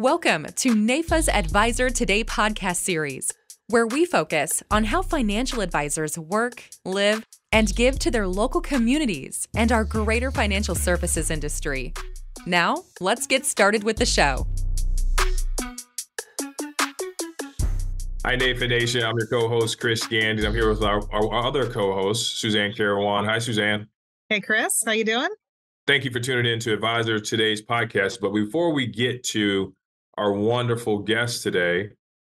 Welcome to NAIFA's Advisor Today podcast series, where we focus on how financial advisors work, live, and give to their local communities and our greater financial services industry. Now, let's get started with the show. Hi, NAIFA Nation. I'm your co-host, Chris Gandy. I'm here with our, our other co-host, Suzanne Carawan. Hi, Suzanne. Hey, Chris. How you doing? Thank you for tuning in to Advisor Today's podcast. But before we get to our wonderful guest today.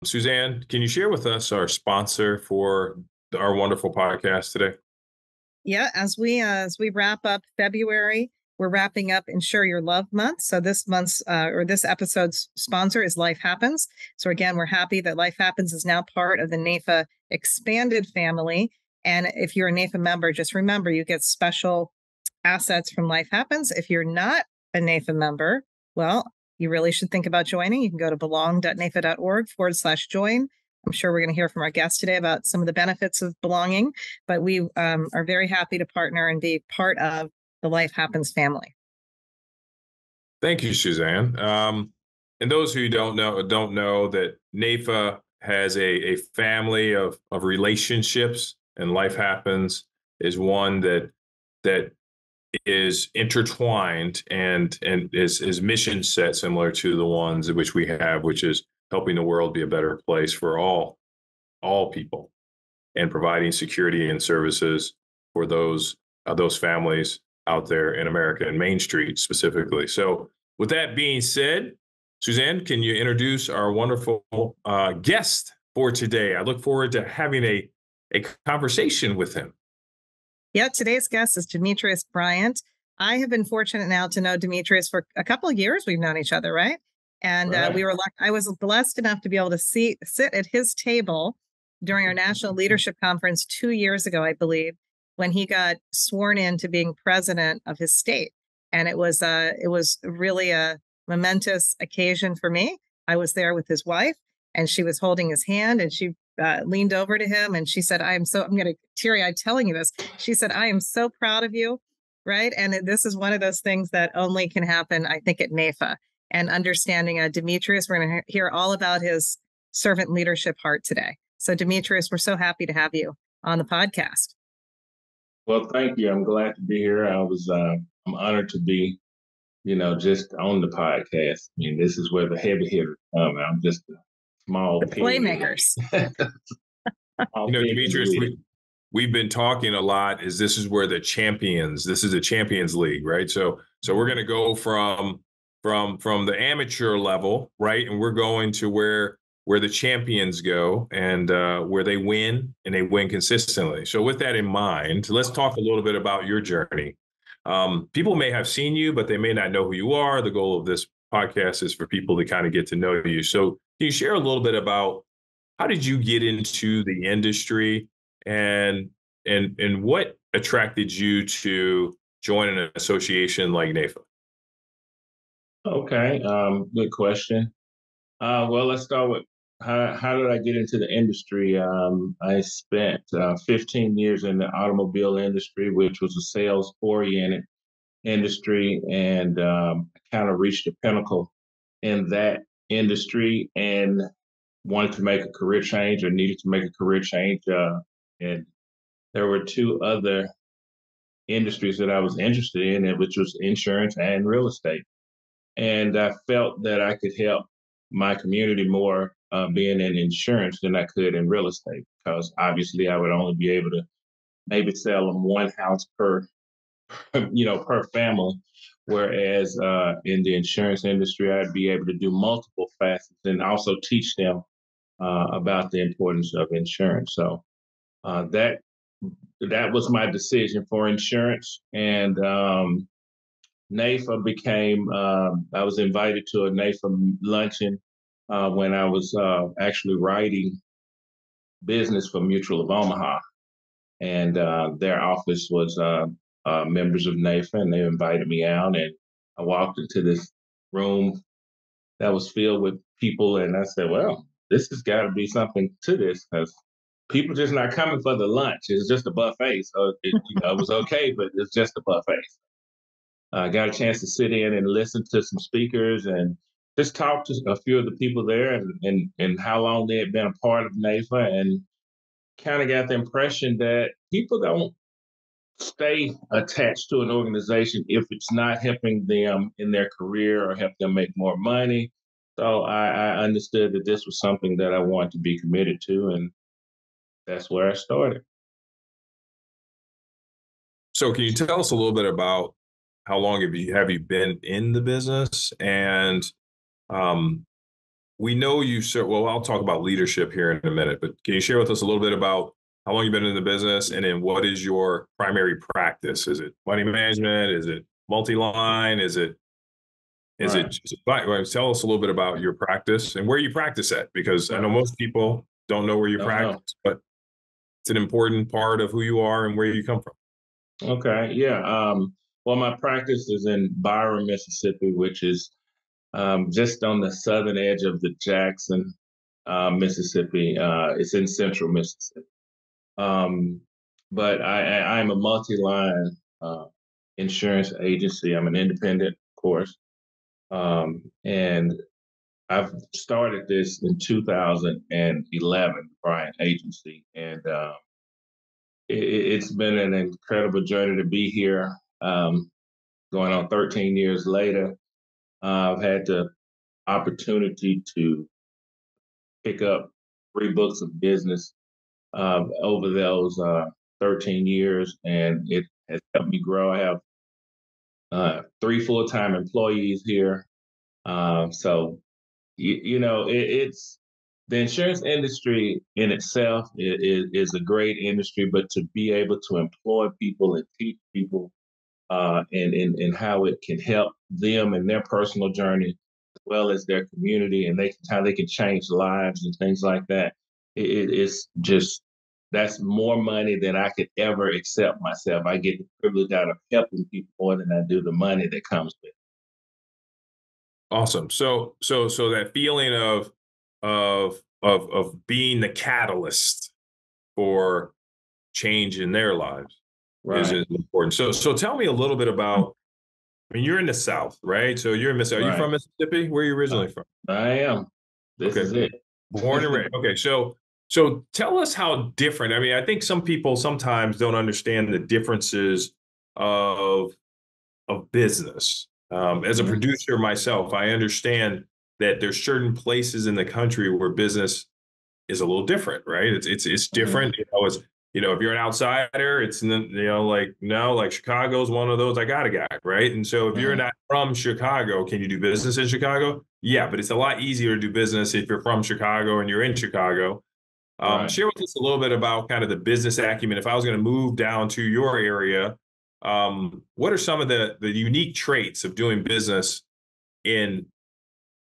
Suzanne, can you share with us our sponsor for our wonderful podcast today? Yeah, as we uh, as we wrap up February, we're wrapping up Insure Your Love Month. So this month's uh, or this episode's sponsor is Life Happens. So again, we're happy that Life Happens is now part of the NAIFA expanded family. And if you're a NAIFA member, just remember you get special assets from Life Happens. If you're not a NAIFA member, well, you really should think about joining. You can go to belong.naifa.org forward slash join. I'm sure we're going to hear from our guests today about some of the benefits of belonging, but we um, are very happy to partner and be part of the Life Happens family. Thank you, Suzanne. Um, and those who don't know don't know that NAIFA has a, a family of, of relationships, and Life Happens is one that that is intertwined and and is is mission set similar to the ones which we have, which is helping the world be a better place for all all people and providing security and services for those uh, those families out there in America and Main Street specifically. So, with that being said, Suzanne, can you introduce our wonderful uh, guest for today? I look forward to having a a conversation with him. Yeah, today's guest is Demetrius Bryant. I have been fortunate now to know Demetrius for a couple of years. We've known each other, right? And right. Uh, we were I was blessed enough to be able to see sit at his table during our national leadership conference two years ago, I believe, when he got sworn in to being president of his state. And it was uh it was really a momentous occasion for me. I was there with his wife, and she was holding his hand, and she uh, leaned over to him and she said, I am so, I'm going to teary eyed telling you this. She said, I am so proud of you. Right. And this is one of those things that only can happen, I think, at NAIFA. And understanding uh, Demetrius, we're going to hear all about his servant leadership heart today. So, Demetrius, we're so happy to have you on the podcast. Well, thank you. I'm glad to be here. I was, uh, I'm honored to be, you know, just on the podcast. I mean, this is where the heavy hitters come. I'm just small the playmakers. you know, Demetrius, we, we've been talking a lot. Is this is where the champions? This is a champions league, right? So, so we're going to go from from from the amateur level, right, and we're going to where where the champions go and uh, where they win and they win consistently. So, with that in mind, let's talk a little bit about your journey. Um, people may have seen you, but they may not know who you are. The goal of this podcast is for people to kind of get to know you. So, can you share a little bit about how did you get into the industry and and and what attracted you to join an association like NAIFA? Okay, um, good question. Uh, well, let's start with how, how did I get into the industry? Um, I spent uh, 15 years in the automobile industry, which was a sales oriented industry, and um, kind of reached a pinnacle in that industry and wanted to make a career change or needed to make a career change. Uh, and there were two other industries that I was interested in, which was insurance and real estate. And I felt that I could help my community more uh, being in insurance than I could in real estate, because obviously I would only be able to maybe sell them one house per, you know, per family. Whereas uh, in the insurance industry, I'd be able to do multiple facets and also teach them uh, about the importance of insurance. So uh, that that was my decision for insurance, and um, NAIFA became. Um, I was invited to a NAIFA luncheon uh, when I was uh, actually writing business for Mutual of Omaha, and uh, their office was uh, members of NAIFA, and they invited me out. And I walked into this room that was filled with people, and I said, "Well, this has got to be something to this because people just not coming for the lunch. It's just a buffet, so it, you know, it was okay, but it's just a buffet." I got a chance to sit in and listen to some speakers and just talked to a few of the people there and and, and how long they had been a part of NAIFA and kind of got the impression that people don't stay attached to an organization if it's not helping them in their career or help them make more money. So I, I understood that this was something that I wanted to be committed to, and that's where I started. So, can you tell us a little bit about how long have you have you been in the business? And um, we know you. Well, I'll talk about leadership here in a minute, but can you share with us a little bit about how long you've been in the business, and then what is your primary practice? Is it money management? Is it multi-line? Is it is right. it just, tell us a little bit about your practice and where you practice at? Because I know most people don't know where you don't practice, know. but it's an important part of who you are and where you come from. Okay, yeah. Um, well, my practice is in Byram, Mississippi, which is um, just on the southern edge of the Jackson, uh, Mississippi. Uh, it's in central Mississippi. Um, but I, I, am a multi-line uh, insurance agency. I'm an independent, of course, um, and I've started this in 2011, Bryant Agency, and uh, it, has been an incredible journey to be here. Um, going on 13 years later, uh, I've had the opportunity to pick up three books of business uh, over those uh, 13 years, and it has helped me grow. I have uh, three full time employees here. Um, so, you, you know, it, it's the insurance industry in itself is, is, a great industry, but to be able to employ people and teach people uh, and, and, and how it can help them in their personal journey as well as their community and they how they can change lives and things like that. It, it's just that's more money than I could ever accept myself. I get the privilege out of helping people more than I do the money that comes with. It. Awesome. So so so that feeling of of of of being the catalyst for change in their lives right. is important. So so tell me a little bit about hmm. I mean you're in the South, right? So you're in Mississippi. Are right. you from Mississippi? Where are you originally from? I am. This okay. is it. Born and raised. Okay, so so tell us how different. I mean, I think some people sometimes don't understand the differences of of business. Um, as a mm-hmm. producer myself, I understand that there's certain places in the country where business is a little different, right? It's it's it's mm-hmm. different. Mm-hmm. You know, it's you know, if you're an outsider, it's you know, like no, like Chicago's one of those I got a guy, right? And so if mm-hmm. you're not from Chicago, can you do business in Chicago? Yeah, but it's a lot easier to do business if you're from Chicago and you're in Chicago. Um, right. Share with us a little bit about kind of the business acumen. If I was going to move down to your area, um, what are some of the the unique traits of doing business in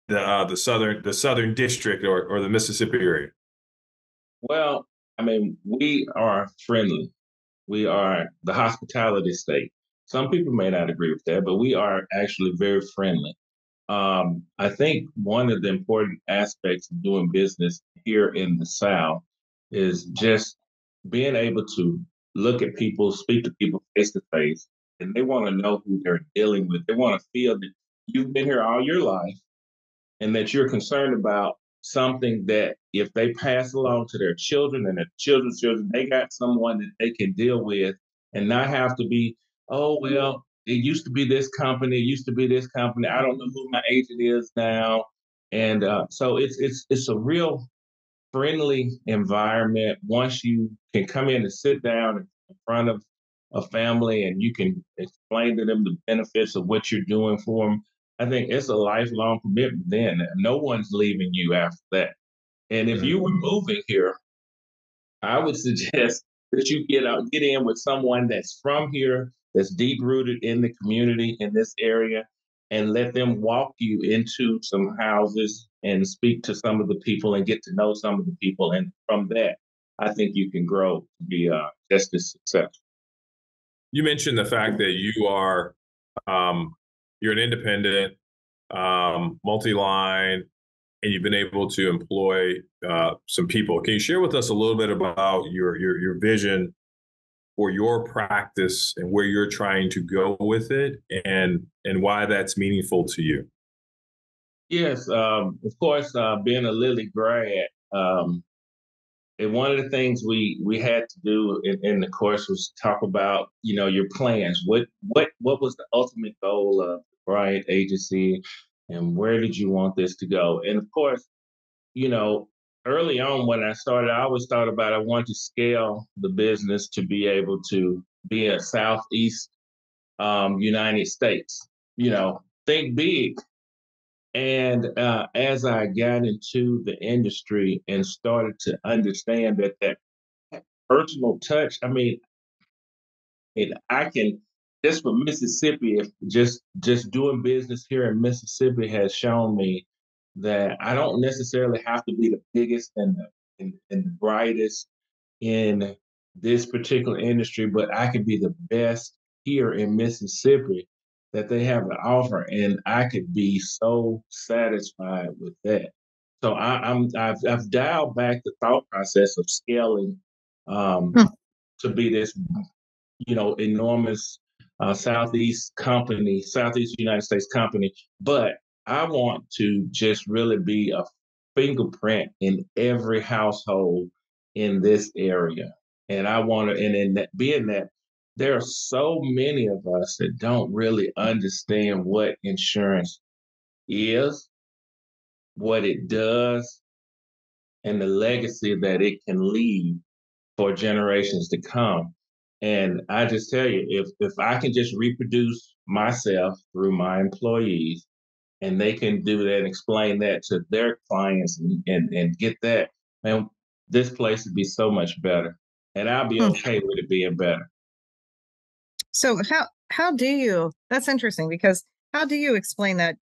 the uh, the southern the southern district or or the Mississippi area? Well, I mean, we are friendly. We are the hospitality state. Some people may not agree with that, but we are actually very friendly. Um, I think one of the important aspects of doing business here in the South is just being able to look at people, speak to people face to face, and they want to know who they're dealing with. They want to feel that you've been here all your life and that you're concerned about something that if they pass along to their children and their children's children, they got someone that they can deal with and not have to be, oh, well, it used to be this company, it used to be this company. I don't know who my agent is now. And uh, so it's it's it's a real friendly environment. Once you can come in and sit down in front of a family and you can explain to them the benefits of what you're doing for them, I think it's a lifelong commitment then. No one's leaving you after that. And if you were moving here, I would suggest that you get out, get in with someone that's from here, that's deep rooted in the community in this area, and let them walk you into some houses and speak to some of the people and get to know some of the people. And from that, I think you can grow to be uh, just as successful. You mentioned the fact that you are um, you're an independent, um, multi-line, and you've been able to employ uh, some people. Can you share with us a little bit about your your your vision for your practice and where you're trying to go with it, and and why that's meaningful to you? Yes, um, of course, uh, being a LILI grad, um, and one of the things we we had to do in, in, the course was talk about you know your plans. What what what was the ultimate goal of Bryant Agency, and where did you want this to go? And of course, you know, early on when I started, I always thought about I wanted to scale the business to be able to be a Southeast um, United States. You know, think big. And uh, as I got into the industry and started to understand that that personal touch, I mean, and I can just for Mississippi, if just just doing business here in Mississippi has shown me that I don't necessarily have to be the biggest and the, and, and the brightest in this particular industry, but I could be the best here in Mississippi that they have to offer, and I could be so satisfied with that. So I, am I've, I've dialed back the thought process of scaling um, hmm. to be this, you know, enormous uh, Southeast company, Southeast United States company, but I want to just really be a fingerprint in every household in this area. And I want to, and in that, being that there are so many of us that don't really understand what insurance is, what it does, and the legacy that it can leave for generations to come. And I just tell you, if if I can just reproduce myself through my employees, and they can do that and explain that to their clients and, and, and get that, man, this place would be so much better. And I'll be hmm. okay with it being better. So how how do you that's interesting because how do you explain that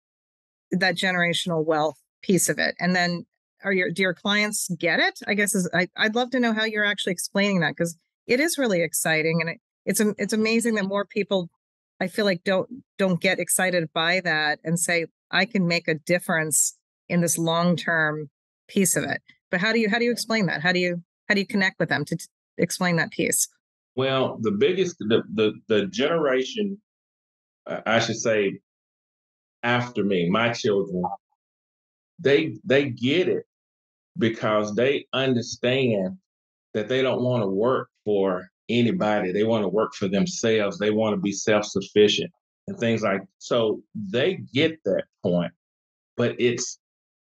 that generational wealth piece of it? And then are your do your clients get it? I guess is I, I'd love to know how you're actually explaining that because it is really exciting and it, it's it's amazing that more people I feel like don't don't get excited by that and say I can make a difference in this long term piece of it. But how do you how do you explain that? How do you how do you connect with them to t- explain that piece? Well, the biggest the the, the generation, uh, I should say, after me, my children, they they get it because they understand that they don't want to work for anybody. They want to work for themselves. They want to be self sufficient and things like so they get that point but it's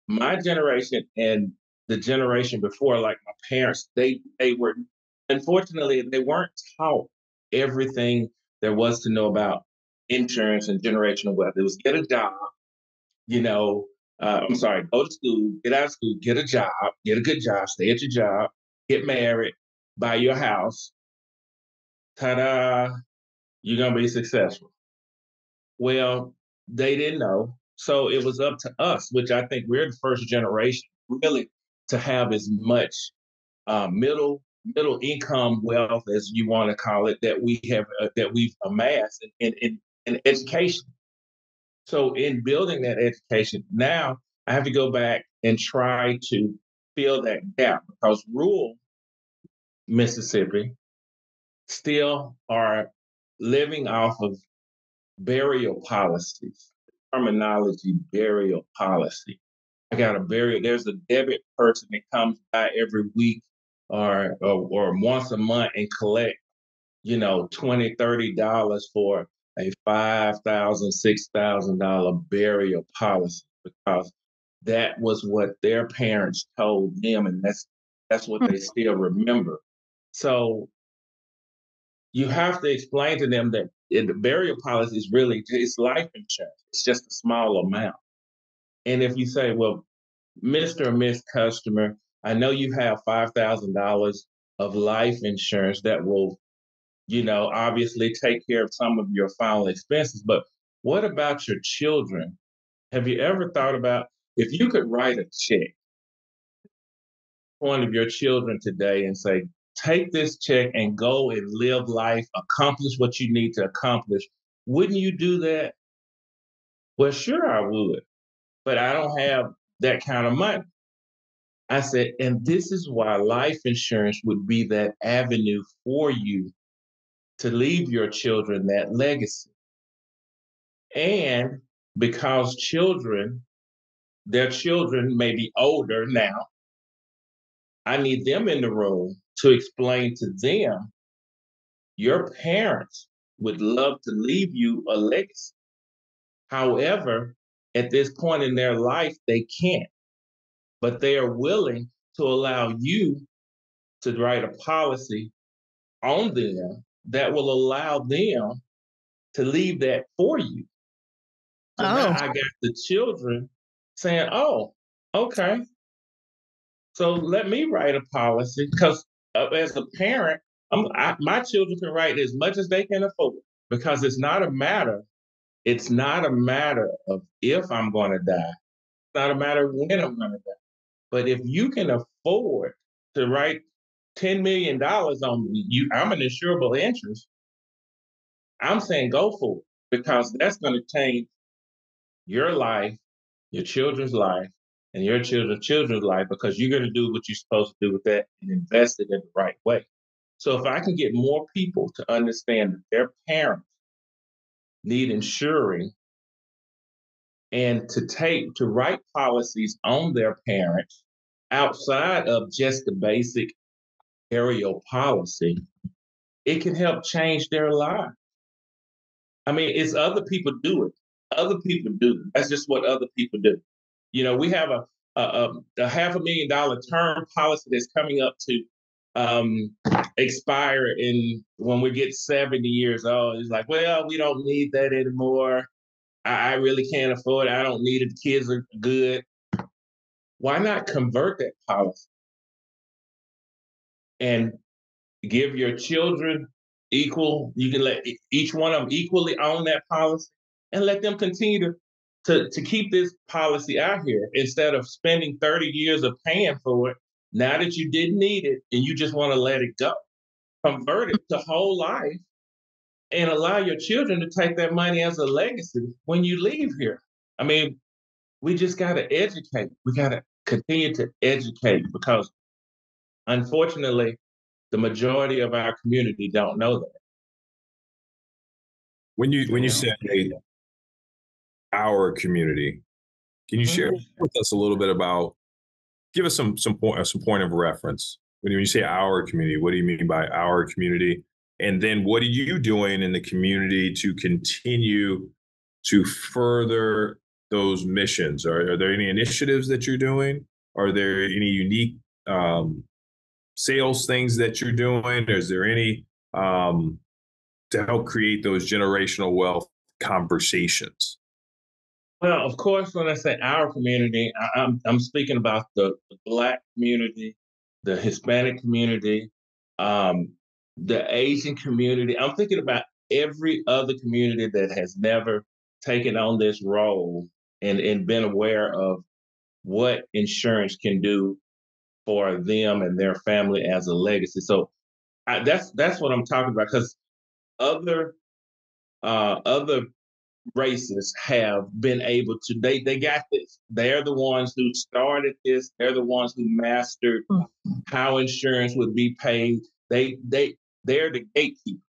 my generation and the generation before like my parents they they were unfortunately they weren't taught everything there was to know about insurance and generational wealth. It was get a job you know uh, i'm sorry go to school get out of school get a job get a good job stay at your job get married buy your house ta-da you're gonna be successful well, they didn't know. So it was up to us, which I think we're the first generation really to have as much uh, middle middle income wealth as you want to call it that we have uh, that we've amassed in, in, in education. So in building that education, now I have to go back and try to fill that gap because rural Mississippi still are living off of burial policies. Terminology, burial policy. I got a burial. There's a debit person that comes by every week or, or, or once a month and collect, you know, 20 $30 for a $5,000, $6,000 burial policy because that was what their parents told them and that's that's what they mm-hmm. still remember. So you have to explain to them that the burial policy is really it's life insurance. It's just a small amount. And if you say, well, Mr. or Miss Customer, I know you have five thousand dollars of life insurance that will, you know, obviously take care of some of your final expenses. But what about your children? Have you ever thought about if you could write a check one of your children today and say, take this check and go and live life, accomplish what you need to accomplish. Wouldn't you do that? Well, sure, I would, but I don't have that kind of money. I said, and this is why life insurance would be that avenue for you to leave your children that legacy. And because children their children may be older now. I need them in the room to explain to them your parents would love to leave you a legacy. However, at this point in their life, they can't, but they are willing to allow you to write a policy on them that will allow them to leave that for you. So oh. now I got the children saying, oh, okay. So let me write a policy because uh, as a parent, I, my children can write as much as they can afford because it's not a matter. It's not a matter of if I'm going to die. It's not a matter when I'm going to die. But if you can afford to write $10 million on you, I'm an insurable interest. I'm saying go for it because that's going to change your life, your children's life, and your children's children's life because you're going to do what you're supposed to do with that and invest it in the right way. So if I can get more people to understand that their parents need insuring and to take to write policies on their parents outside of just the basic burial policy, it can help change their lives. I mean, it's other people do it. Other people do it. That's just what other people do. You know, we have a a, a half a million dollar term policy that's coming up to um, expire in when we get 70 years old. It's like, well, we don't need that anymore. I, I really can't afford it. I don't need it. The kids are good. Why not convert that policy and give your children equal? You can let each one of them equally own that policy and let them continue to to, to keep this policy out here instead of spending 30 years of paying for it now that you didn't need it and you just want to let it go. Convert it to whole life and allow your children to take that money as a legacy when you leave here. I mean, we just got to educate. We got to continue to educate because unfortunately, the majority of our community don't know that. When you when you say our community. Can you share mm-hmm. with us a little bit about? Give us some some point some point of reference when you say our community. What do you mean by our community? And then what are you doing in the community to continue to further those missions? Are, are there any initiatives that you're doing? Are there any unique um, sales things that you're doing? Is there any um, to help create those generational wealth conversations? Well, of course, when I say our community, I, am I'm, I'm speaking about the, the, Black community, the Hispanic community, um, the Asian community. I'm thinking about every other community that has never taken on this role and, and been aware of what insurance can do for them and their family as a legacy. So I, that's that's what I'm talking about because other uh, other races have been able to they they got this. They're the ones who started this. They're the ones who mastered mm-hmm. how insurance would be paid. They they they're the gatekeeper.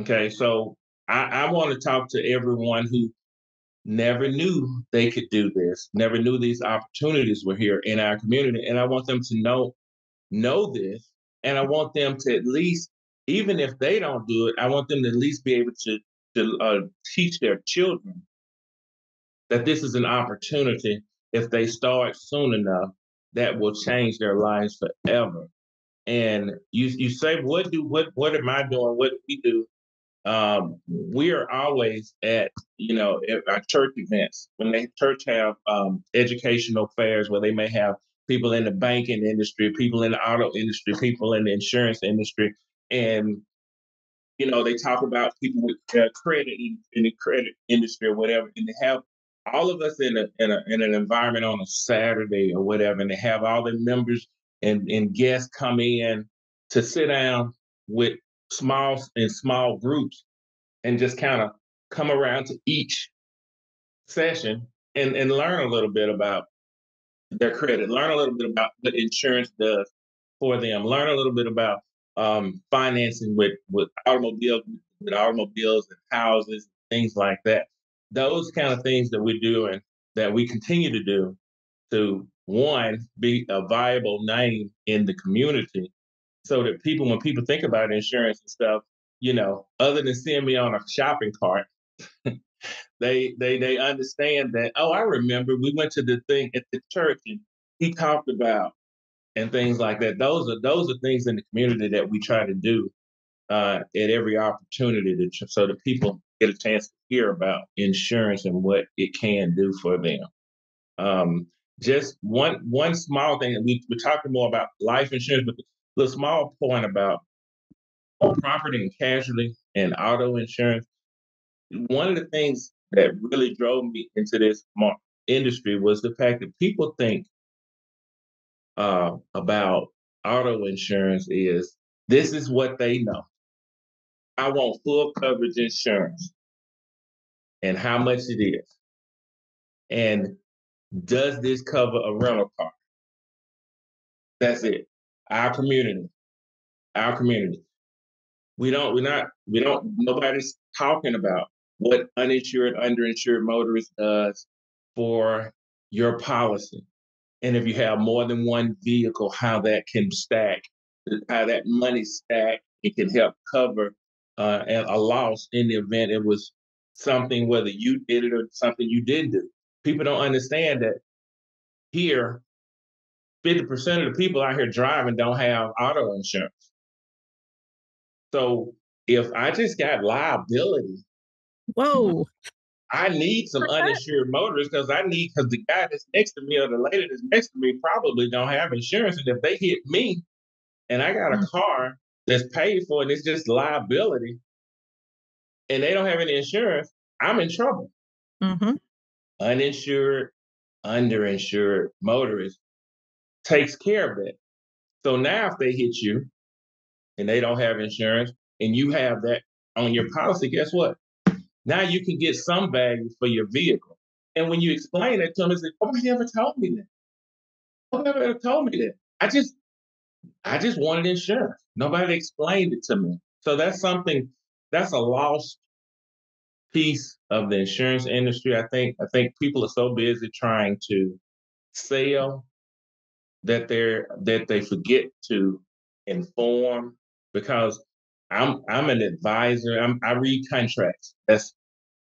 Okay so i i want to talk to everyone who never knew they could do this never knew these opportunities were here in our community and i want them to know know this and i want them to at least even if they don't do it i want them to at least be able to to uh, teach their children that this is an opportunity if they start soon enough that will change their lives forever. And you you say, what do what what am I doing? What do we do? Um, we are always at you know at our church events when they church have um, educational fairs where they may have people in the banking industry, people in the auto industry, people in the insurance industry, and you know, they talk about people with uh, credit in, in, the credit industry or whatever, and they have all of us in a, in a in an environment on a Saturday or whatever, and they have all the members and, and guests come in to sit down with small in small groups and just kind of come around to each session and, and learn a little bit about their credit, learn a little bit about what insurance does for them, learn a little bit about um, financing with with automobiles, with automobiles and houses, things like that. Those kind of things that we're doing, that we continue to do, to one be a viable name in the community so that people when people think about insurance and stuff you know other than seeing me on a shopping cart they they they understand that oh i remember we went to the thing at the church and he talked about and things like that. Those are those are things in the community that we try to do uh, at every opportunity to, so that people get a chance to hear about insurance and what it can do for them. Um, just one one small thing we, we're talking more about life insurance but the small point about property and casualty and auto insurance one of the things that really drove me into this industry was the fact that people think uh, about auto insurance is this is what they know. I want full coverage insurance and how much it is. And does this cover a rental car? That's it. Our community. Our community. We don't, we're not, we don't, nobody's talking about what uninsured, underinsured motorist does for your policy. And if you have more than one vehicle, how that can stack, how that money stack, it can help cover uh, a loss in the event it was something, whether you did it or something you didn't do. People don't understand that here, 50% of the people out here driving don't have auto insurance. So if I just got liability Whoa. I need some uninsured motorists because I need because the guy that's next to me or the lady that's next to me probably don't have insurance. And if they hit me and I got a mm-hmm. car that's paid for and it's just liability and they don't have any insurance, I'm in trouble. Mm-hmm. Uninsured, underinsured motorist takes care of that. So now if they hit you and they don't have insurance and you have that on your policy, guess what? Now you can get some value for your vehicle. And when you explain it to them, it's like, oh, nobody ever told me that. Oh, nobody ever told me that. I just, I just wanted insurance. Nobody explained it to me. So that's something, that's a lost piece of the insurance industry. I think, I think people are so busy trying to sell that they're, that they forget to inform because I'm I'm an advisor. I'm, I read contracts. That's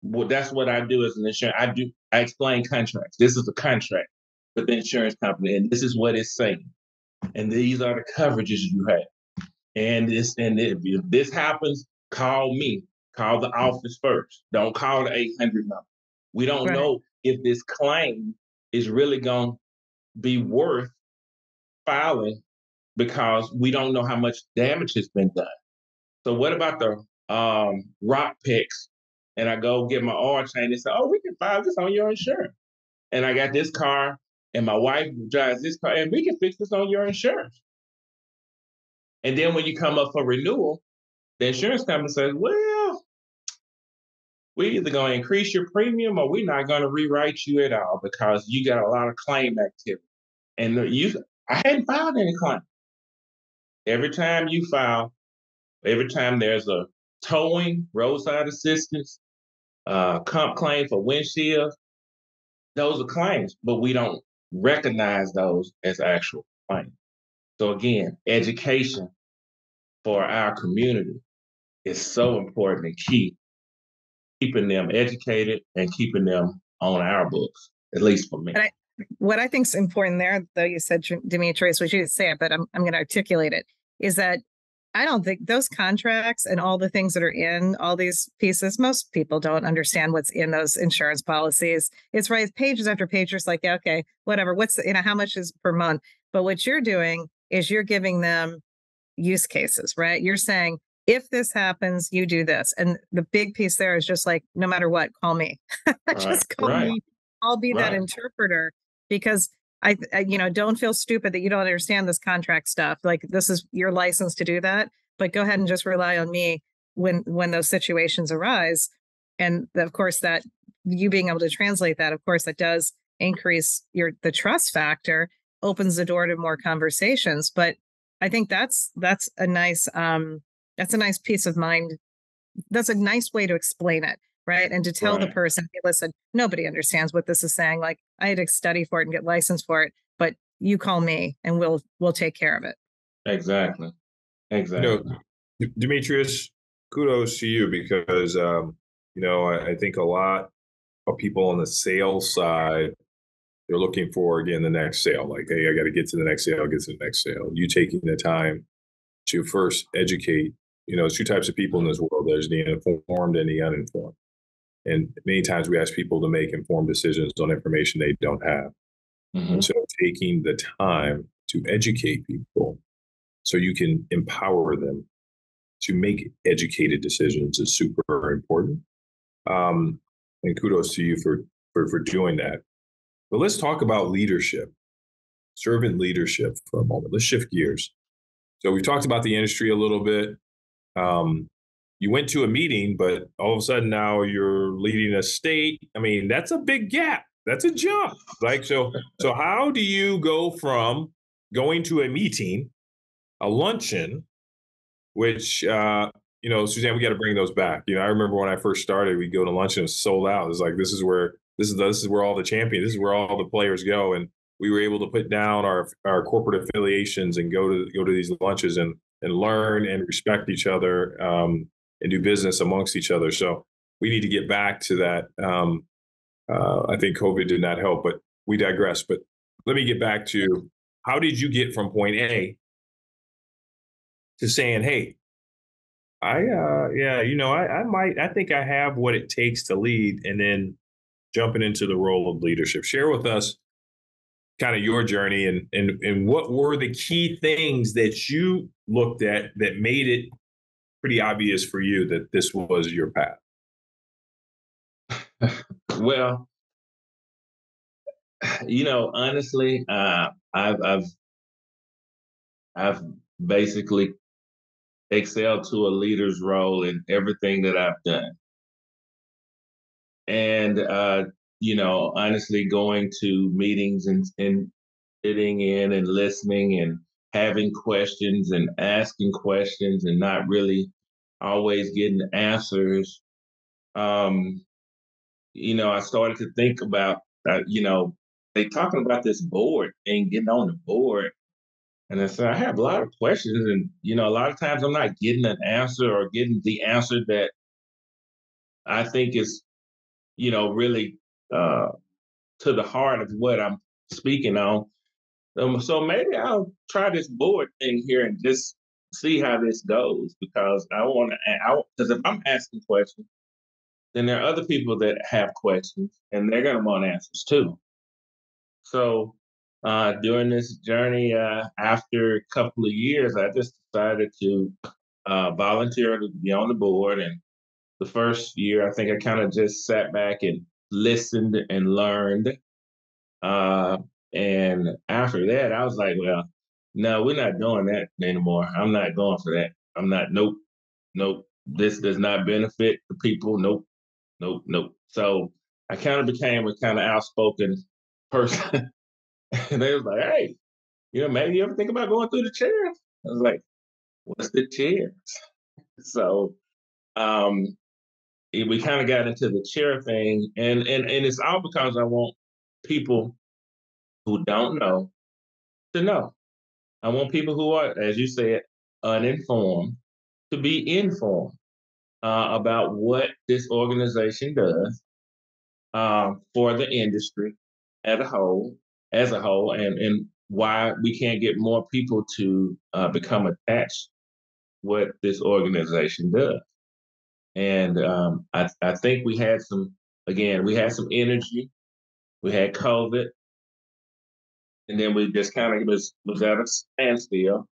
what that's what I do as an insurance. I do I explain contracts. This is a contract with the insurance company, and this is what it's saying. And these are the coverages you have. And this and if, if this happens, call me. Call the office first. Don't call the 800 number. We don't right. know if this claim is really going to be worth filing because we don't know how much damage has been done. So what about the um, rock picks? And I go get my oil change. They say, oh, we can file this on your insurance. And I got this car, and my wife drives this car, and we can fix this on your insurance. And then when you come up for renewal, the insurance company says, well, we're either going to increase your premium or we're not going to rewrite you at all because you got a lot of claim activity. And you, I hadn't filed any claim. Every time you file, Every time there's a towing, roadside assistance, uh, comp claim for windshield, those are claims, but we don't recognize those as actual claims. So again, education for our community is so important and key, keeping them educated and keeping them on our books, at least for me. I, what I think is important there, though you said Demetrius, which you didn't say it, but I'm I'm going to articulate it, is that I don't think those contracts and all the things that are in all these pieces, most people don't understand what's in those insurance policies. It's right, pages after pages, like, okay, whatever, what's, you know, how much is per month? But what you're doing is you're giving them use cases, right? You're saying, if this happens, you do this. And the big piece there is just like, no matter what, call me. just right, call right. me. I'll be right. that interpreter because I, I, you know, don't feel stupid that you don't understand this contract stuff. Like this is your license to do that, but go ahead and just rely on me when when those situations arise. And of course, that you being able to translate that, of course, that does increase your the trust factor, opens the door to more conversations. But I think that's that's a nice um that's a nice peace of mind. That's a nice way to explain it right? And to tell right. the person, hey, listen, nobody understands what this is saying. Like I had to study for it and get licensed for it, but you call me and we'll we'll take care of it. Exactly. Exactly. You know, Demetrius, kudos to you because um, you know I, I think a lot of people on the sales side they're looking for again the next sale. Like, hey, I got to get to the next sale, get to the next sale. You taking the time to first educate. You know, two types of people in this world. There's the informed and the uninformed. And many times we ask people to make informed decisions on information they don't have. Mm-hmm. So taking the time to educate people so you can empower them to make educated decisions is super important. Um, and kudos to you for, for, for doing that. But let's talk about leadership, servant leadership for a moment. Let's shift gears. So we've talked about the industry a little bit. Um, you went to a meeting, but all of a sudden now you're leading a state. I mean, that's a big gap. That's a jump. Like so. So how do you go from going to a meeting, a luncheon, which uh, you know, Suzanne, we got to bring those back. You know, I remember when I first started, we'd go to luncheon, it was sold out. It's like this is where this is the, this is where all the champions, this is where all the players go, and we were able to put down our our corporate affiliations and go to go to these lunches and and learn and respect each other um, and do business amongst each other. So we need to get back to that. Um, uh, I think COVID did not help, but we digress. But let me get back to how did you get from point A to saying, "Hey, I uh, yeah, you know, I, I might, I think I have what it takes to lead," and then jumping into the role of leadership. Share with us kind of your journey and and and what were the key things that you looked at that made it pretty obvious for you that this was your path. Well you know honestly uh, i've i've i've basically excelled to a leader's role in everything that i've done. And uh, you know, honestly, going to meetings and, and sitting in and listening and having questions and asking questions and not really always getting answers. Um, you know, I started to think about, uh, you know, they talking about this board and getting on the board. And I said, I have a lot of questions. And, you know, a lot of times I'm not getting an answer or getting the answer that I think is, you know, really uh, to the heart of what I'm speaking on. Um, so maybe I'll try this board thing here and just see how this goes because I want to. Because if I'm asking questions, then there are other people that have questions and they're going to want answers too. So uh, during this journey, uh, after a couple of years, I just decided to uh, volunteer to be on the board. And the first year, I think I kind of just sat back and listened and learned. And after that, I was like, well, no, we're not doing that anymore. I'm not going for that. I'm not, nope, nope. This does not benefit the people. Nope, nope, nope. So I kind of became a kind of outspoken person. and they was like, hey, you know, maybe you ever think about going through the chair. I was like, what's the chairs? So um, we kind of got into the chair thing, and and and it's all because I want people who don't know to know. I want people who are, as you said, uninformed to be informed uh, about what this organization does uh, for the industry as a whole, as a whole, and and why we can't get more people to uh, become attached what this organization does. And um, I, I think we had some, again, we had some energy. We had COVID. And then we just kind of was, was at a standstill.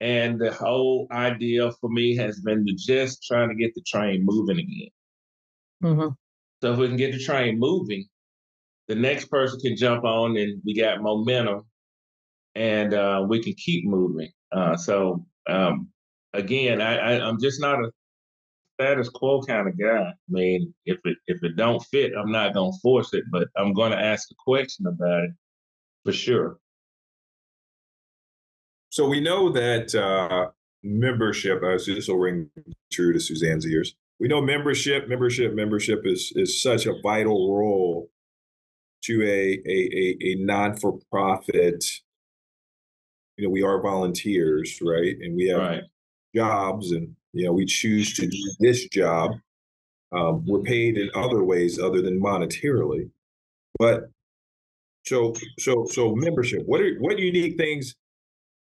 And the whole idea for me has been to just trying to get the train moving again. Mm-hmm. So if we can get the train moving, the next person can jump on and we got momentum and uh, we can keep moving. Uh, so um, again, I, I, am just not a status quo kind of guy. I mean, if it if it don't fit, I'm not gonna force it, but I'm gonna ask a question about it for sure. So we know that uh, membership, as this will ring true to Suzanne's ears, we know membership, membership, membership is is such a vital role to a a a, a non for profit. You know, we are volunteers, right? And we have right. jobs, and you know, we choose to do this job. Um, we're paid in other ways other than monetarily, but so so so membership. What are what unique things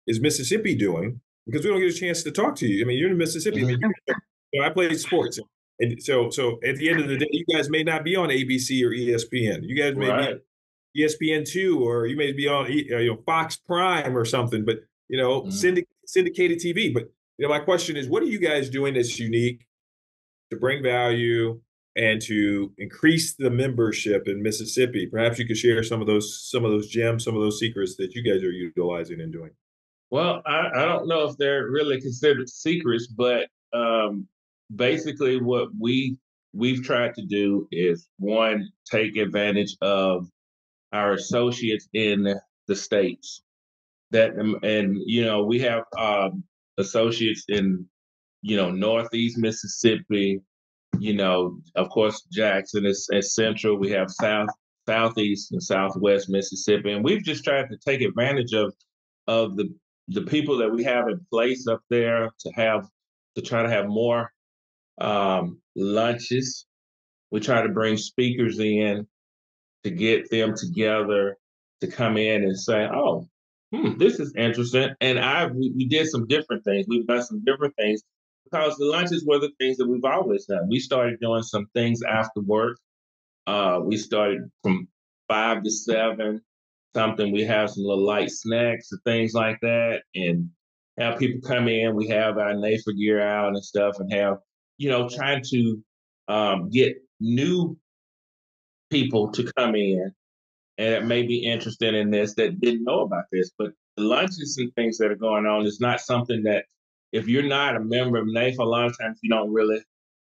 is Mississippi doing? Because we don't get a chance to talk to you. I mean, you're in Mississippi. I mean, mm-hmm. you know, I played sports. And so, so at the end of the day, you guys may not be on ABC or ESPN. You guys may right. be ESPN two, or you may be on uh, you know Fox Prime or something. But you know, mm-hmm. syndic- syndicated TV. But you know, my question is, what are you guys doing that's unique to bring value and to increase the membership in Mississippi? Perhaps you could share some of those some of those gems, some of those secrets that you guys are utilizing and doing. Well, I, I don't know if they're really considered secrets, but um, basically what we we've tried to do is one take advantage of our associates in the states that um, and you know we have um, associates in you know northeast mississippi you know of course jackson is, is central we have south southeast and southwest mississippi and we've just tried to take advantage of of the the people that we have in place up there to have to try to have more um, lunches. We try to bring speakers in to get them together to come in and say, "Oh, hmm, this is interesting." And I we, we did some different things. We've done some different things because the lunches were the things that we've always done. We started doing some things after work. Uh, we started from five to seven, something. We have some little light snacks and things like that, and have people come in. We have our NAIFA gear out and stuff, and have you know, trying to um, get new people to come in and that may be interested in this that didn't know about this. But the lunches and things that are going on is not something that if you're not a member of NAIFA, a lot of times you don't really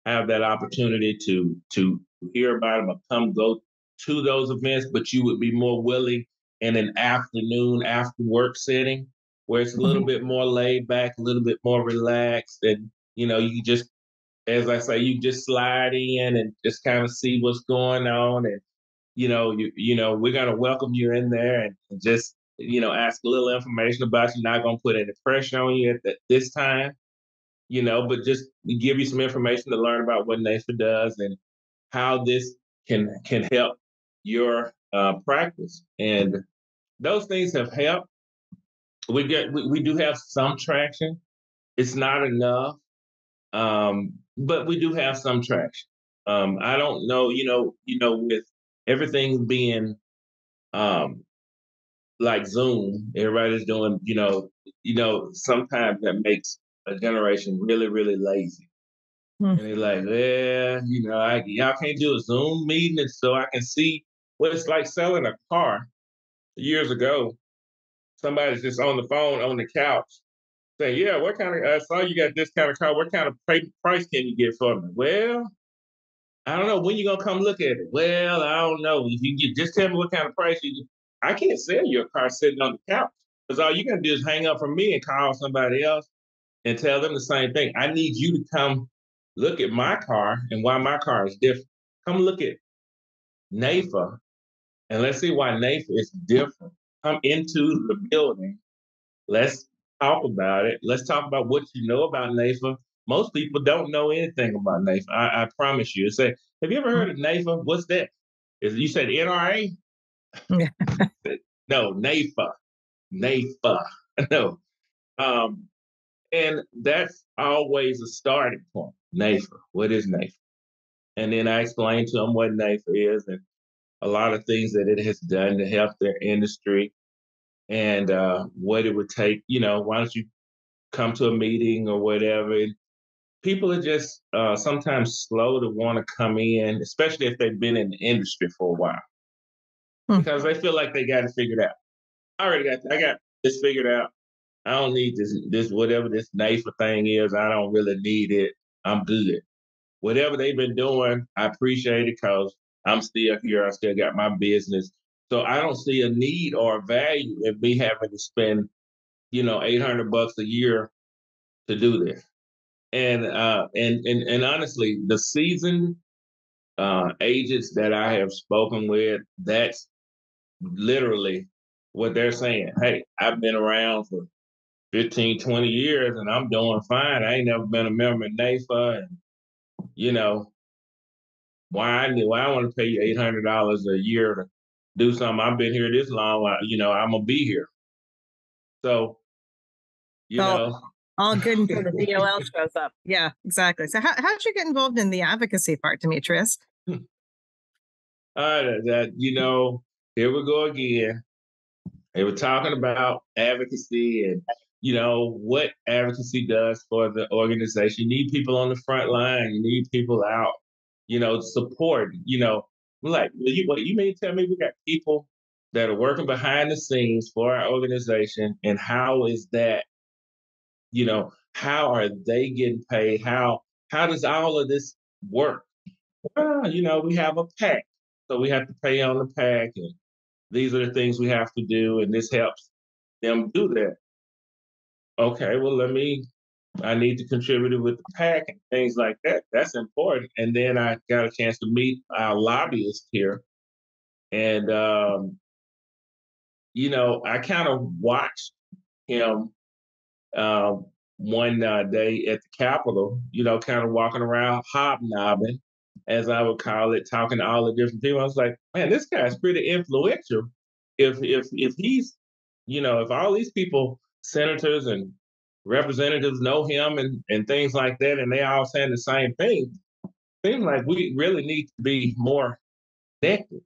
have that opportunity to to hear about them or come go to those events, but you would be more willing in an afternoon after work setting where it's a little mm-hmm. bit more laid back, a little bit more relaxed, and you know, you just as I say, you just slide in and just kind of see what's going on, and you know, you you know, we're gonna welcome you in there and just you know ask a little information about you. Not gonna put any pressure on you at the, this time, you know, but just give you some information to learn about what NAIFA does and how this can can help your uh, practice. And those things have helped. We get we, we do have some traction. It's not enough. Um, but we do have some traction. Um, I don't know, you know, you know, with everything being um, like Zoom, everybody's doing, you know, you know, sometimes that makes a generation really, really lazy. Hmm. And they're like, yeah, you know, I, y'all can't do a Zoom meeting, and so I can see what it's like selling a car. Years ago, somebody's just on the phone on the couch saying, yeah, what kind of, I saw you got this kind of car. What kind of price can you get for me? Well, I don't know. When you gonna come look at it? Well, I don't know. If you get, just tell me what kind of price you. I can't sell you a car sitting on the couch because all you gotta do is hang up from me and call somebody else and tell them the same thing. I need you to come look at my car and why my car is different. Come look at NAIFA and let's see why NAIFA is different. Come into the building. Let's talk about it. Let's talk about what you know about NAIFA. Most people don't know anything about NAIFA. I, I promise you. Say, have you ever heard of NAIFA? What's that? Is you said NRA? no, NAIFA, NAIFA, No. Um, and that's always a starting point. NAIFA, What is NAIFA? And then I explain to them what NAIFA is and a lot of things that it has done to help their industry and uh, what it would take. You know, why don't you come to a meeting or whatever? People are just uh, sometimes slow to want to come in, especially if they've been in the industry for a while, hmm. because they feel like they got it figured out. I already got, I got this figured out. I don't need this, this whatever this NAIFA thing is. I don't really need it. I'm good. Whatever they've been doing, I appreciate it because I'm still here. I still got my business. So I don't see a need or a value in me having to spend, you know, 800 bucks a year to do this. and uh, and and and honestly, the seasoned uh, agents that I have spoken with, that's literally what they're saying. Hey, I've been around for 15, 20 years and I'm doing fine. I ain't never been a member of NAIFA. And, you know, why I, why I want to pay you $800 a year to do something? I've been here this long. you know, I'm going to be here. So, you know, all good until the DOL shows up. Yeah, exactly. So how how did you get involved in the advocacy part, Demetrius? Uh, that you know, here we go again. They were talking about advocacy and you know what advocacy does for the organization. You need people on the front line. You need people out. You know, support. You know, like you, what you mean tell me we got people that are working behind the scenes for our organization, and how is that you know, how are they getting paid? How how does all of this work? Well, you know, we have a PAC, so we have to pay on the PAC and these are the things we have to do, and this helps them do that. Okay, well, let me. I need to contribute with the PAC and things like that. That's important. And then I got a chance to meet our lobbyist here, and um, you know, I kind of watched him uh, one uh, day at the Capitol, you know, kind of walking around hobnobbing, as I would call it, talking to all the different people. I was like, man, this guy's pretty influential. If if if he's, you know, if all these people, senators and representatives know him and and things like that, and they all saying the same thing, seems like we really need to be more connected.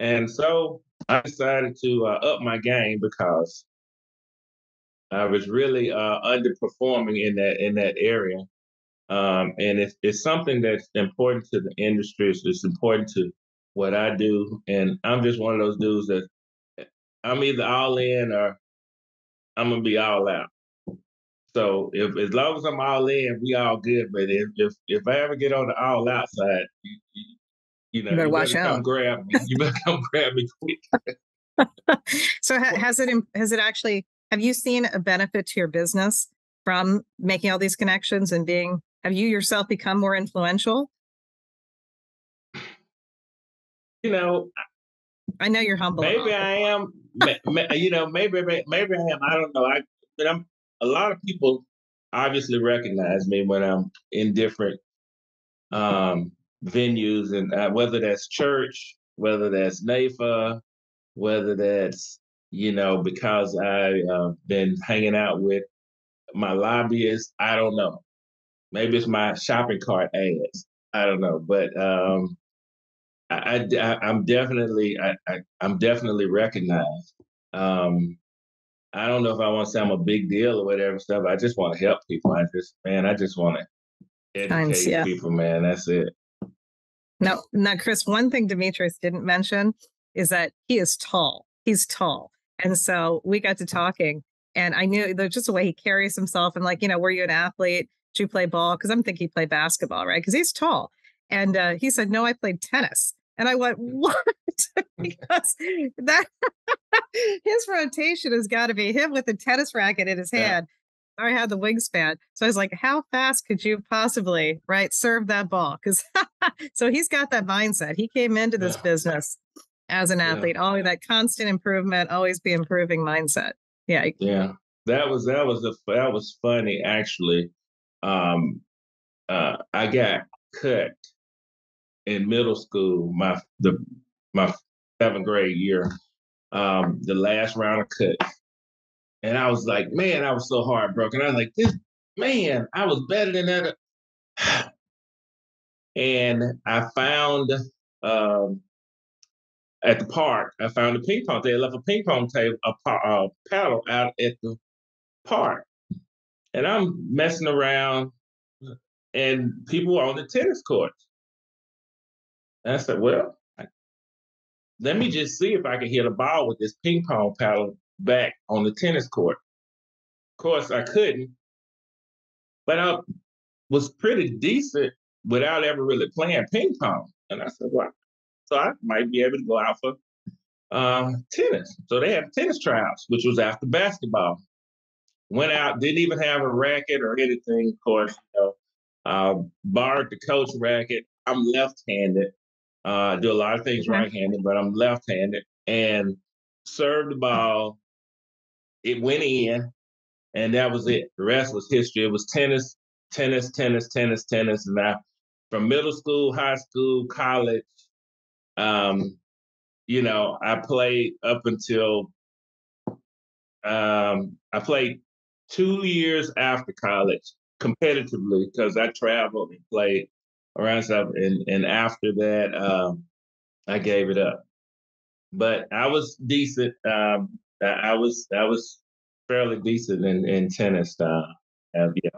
And so I decided to uh, up my game because I was really uh, underperforming in that in that area, um, and it's it's something that's important to the industry. It's, it's important to what I do, and I'm just one of those dudes that I'm either all in or I'm gonna be all out. So if as long as I'm all in, we all good. But if if, if I ever get on the all out side, you, you, you know, you better you watch better out. Come grab me. You better come grab me quick. so ha- has it has it actually have you seen a benefit to your business from making all these connections and being, have you yourself become more influential? You know, I know you're humble. Maybe I am. you know, maybe maybe I am. I don't know. I but I'm a lot of people obviously recognize me when I'm in different um, venues, and uh, whether that's church, whether that's NAIFA, whether that's you know, because I've uh, been hanging out with my lobbyists. I don't know. Maybe it's my shopping cart ads. I don't know, but um, I, I, am definitely I, I, am definitely recognized. Um, I don't know if I want to say I'm a big deal or whatever stuff. I just want to help people. I just man, I just want to educate Times, yeah. people. Man, that's it. Now, now, Chris. One thing Demetrius didn't mention is that he is tall. He's tall. And so we got to talking, and I knew there's just a way he carries himself. And like, you know, were you an athlete? You play ball? Because I'm thinking he played basketball, right? Because he's tall. And uh, he said, no, I played tennis. And I went, what? because that his rotation has got to be him with the tennis racket in his hand. Yeah. I had the wingspan. So I was like, how fast could you possibly, right, serve that ball? Because so he's got that mindset. He came into this yeah. business as an athlete. Yeah. Always that constant improvement, always be improving mindset. Yeah. Yeah. That was that was a that was funny actually. Um uh I got cut in middle school, my the my seventh grade year, um, the last round of cut. And I was like, man, I was so heartbroken. I was like, this man, I was better than that. and I found um, at the park, I found a ping pong. They left a ping pong table, a, a paddle out at the park, and I'm messing around, and people were on the tennis courts. And I said, "Well, let me just see if I can hit a ball with this ping pong paddle back on the tennis court." Of course, I couldn't, but I was pretty decent without ever really playing ping pong. And I said, "Well, so I might be able to go out for uh, tennis. So they had tennis tryouts, which was after basketball. Went out, didn't even have a racket or anything. Of course, you know, uh, borrowed the coach racket. I'm left-handed. Uh, do a lot of things right-handed, but I'm left-handed, and served the ball. It went in, and that was it. The rest was history. It was tennis, tennis, tennis, tennis, tennis, and I, from middle school, high school, college, um, you know, I played up until um, I played two years after college competitively because I traveled and played around stuff, and and after that, um, I gave it up. But I was decent. Um, I was I was fairly decent in in tennis. Uh, yeah.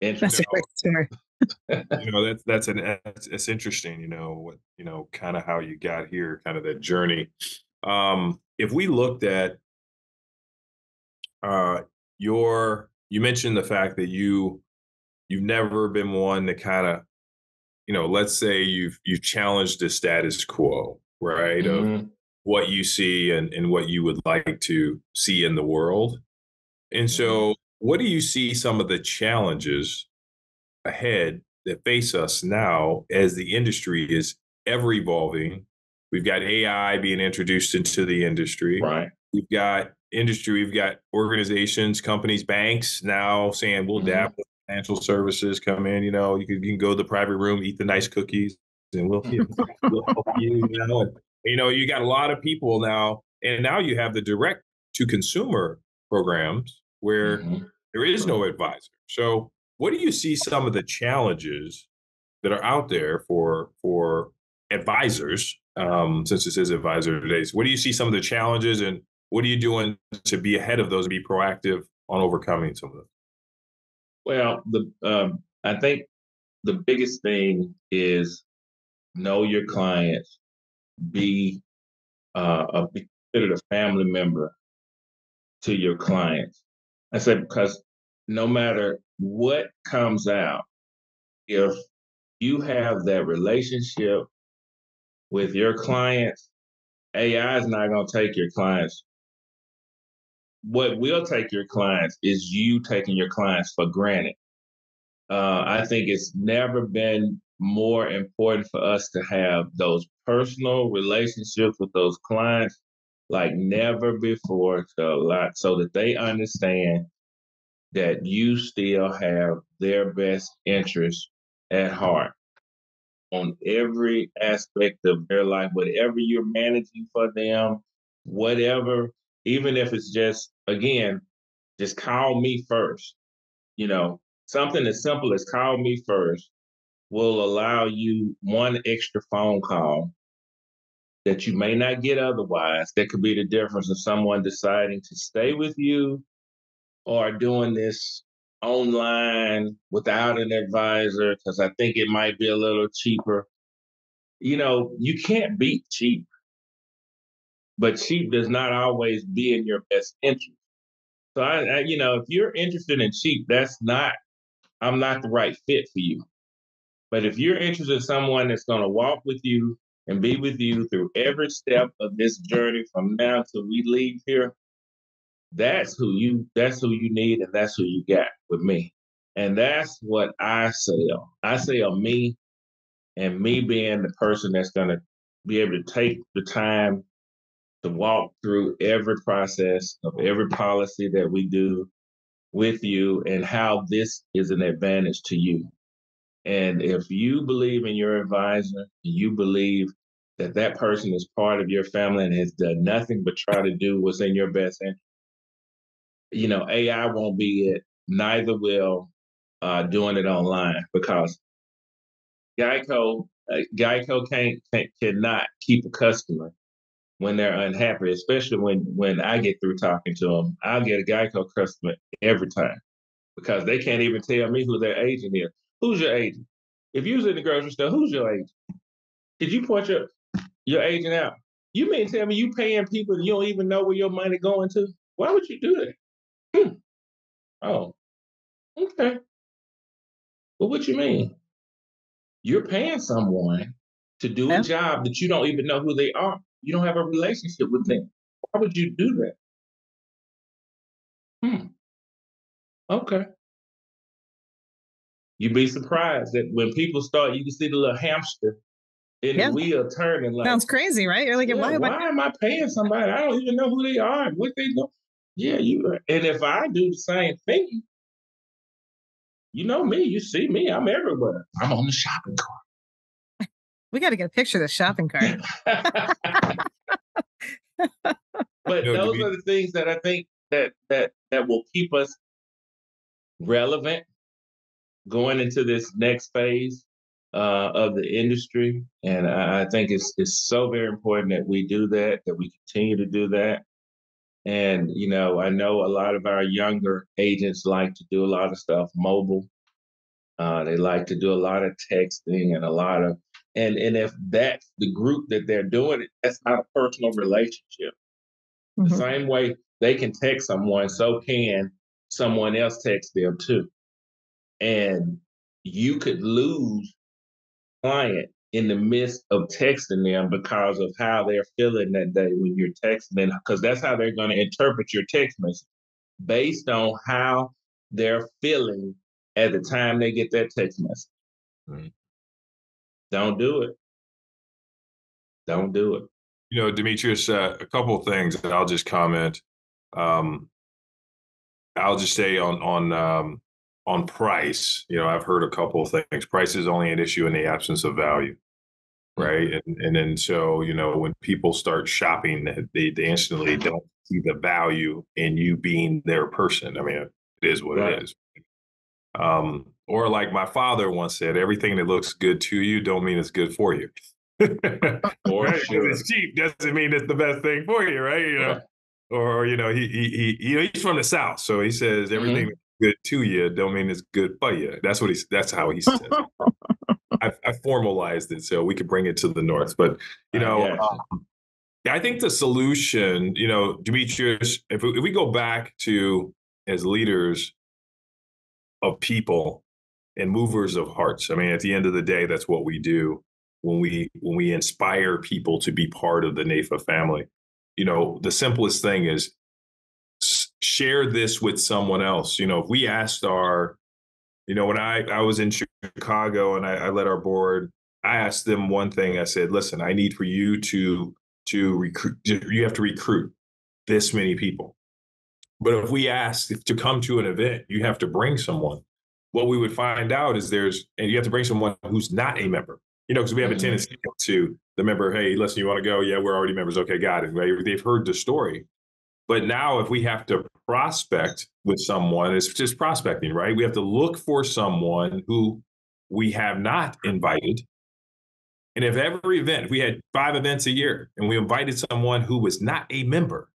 That's a great story. you know that's that's an it's, it's interesting you know what you know kind of how you got here kind of that journey um if we looked at uh your you mentioned the fact that you you've never been one to kind of you know let's say you've you've challenged the status quo right mm-hmm. of what you see and and what you would like to see in the world and so mm-hmm. what do you see some of the challenges ahead that face us now as the industry is ever evolving. We've got AI being introduced into the industry. Right. We've got industry, we've got organizations, companies, banks now saying we'll mm-hmm. adapt financial services come in. You know, you can, you can go to the private room, eat the nice cookies, and we'll, we'll help you. You know, and, you know, you got a lot of people now, and now you have the direct to consumer programs where mm-hmm. there is no advisor. So what do you see some of the challenges that are out there for for advisors? Um, since this is advisor days, what do you see some of the challenges, and what are you doing to be ahead of those, be proactive on overcoming some of them? Well, the um, I think the biggest thing is know your clients, be uh, a, considered a family member to your clients. I said because no matter what comes out, if you have that relationship with your clients, AI is not going to take your clients. What will take your clients is you taking your clients for granted. Uh, I think it's never been more important for us to have those personal relationships with those clients like never before so, lot, so that they understand that you still have their best interest at heart on every aspect of their life, whatever you're managing for them, whatever, even if it's just, again, just call me first. You know, something as simple as call me first will allow you one extra phone call that you may not get otherwise. That could be the difference of someone deciding to stay with you or doing this online without an advisor because I think it might be a little cheaper. You know, you can't beat cheap, but cheap does not always be in your best interest. So I, I, you know, if you're interested in cheap, that's not, I'm not the right fit for you. But if you're interested in someone that's going to walk with you and be with you through every step of this journey from now till we leave here, that's who you that's who you need and that's who you got with me and that's what i sell i sell me and me being the person that's going to be able to take the time to walk through every process of every policy that we do with you and how this is an advantage to you and if you believe in your advisor you believe that that person is part of your family and has done nothing but try to do what's in your best interest you know, AI won't be it. Neither will uh, doing it online because Geico uh, Geico can't, can't cannot keep a customer when they're unhappy, especially when when I get through talking to them. I'll get a Geico customer every time because they can't even tell me who their agent is. Who's your agent? If you was in the grocery store, who's your agent? Did you point your your agent out? You mean tell me you paying people and you don't even know where your money going to? Why would you do that? Hmm. Oh, okay. Well, what you mean? You're paying someone to do a job that you don't even know who they are. You don't have a relationship with them. Why would you do that? Hmm. Okay. You'd be surprised that when people start, you can see the little hamster in yeah. the wheel turning. Like, Sounds crazy, right? You're like, yeah, why, why, am I paying somebody? I don't even know who they are and what they do. Yeah, you. And if I do the same thing, you know me. You see me. I'm everywhere. I'm on the shopping cart. We got to get a picture of the shopping cart. but those are the things that I think that that that will keep us relevant going into this next phase uh, of the industry. And I think it's it's so very important that we do that, that we continue to do that. And you know, I know a lot of our younger agents like to do a lot of stuff mobile. Uh, they like to do a lot of texting and a lot of and and if that's the group that they're doing it, that's not a personal relationship. Mm-hmm. The same way they can text someone, so can someone else text them too. And you could lose client in the midst of texting them because of how they're feeling that day when you're texting them, because that's how they're going to interpret your text message based on how they're feeling at the time they get that text message. Mm-hmm. Don't do it. Don't do it. You know, Demetrius, uh, a couple of things that I'll just comment. Um, I'll just say on on um, on price. You know, I've heard a couple of things. Price is only an issue in the absence of value, right? Mm-hmm. And and then so you know when people start shopping, they they instantly don't see the value in you being their person. I mean, it is what right. it is. Um, or like my father once said, everything that looks good to you don't mean it's good for you. right? sure. It's cheap doesn't mean it's the best thing for you, right? You know, yeah. or you know, he, he he you know he's from the south, so he says everything mm-hmm. good to you don't mean it's good for you. That's what he's. That's how he says. I, I, formalized it so we could bring it to the north, but you know. Uh, yeah. Um, I think the solution, you know, Demetrius, if we, if we go back to as leaders of people and movers of hearts. I mean, at the end of the day, that's what we do when we when we inspire people to be part of the NAIFA family. You know, the simplest thing is share this with someone else. You know, if we asked our, you know, when I I was in Chicago and I, I led our board, I asked them one thing. I said, "Listen, I need for you to to recruit. You have to recruit this many people." But if we ask to come to an event, you have to bring someone what we would find out is there's, and you have to bring someone who's not a member, you know, because we have a mm-hmm. tendency to the member, hey, listen, you want to go? Yeah, we're already members. Okay, got it. Right? They've heard the story. But now, if we have to prospect with someone, it's just prospecting, right? We have to look for someone who we have not invited. And if every event, if we had five events a year and we invited someone who was not a member,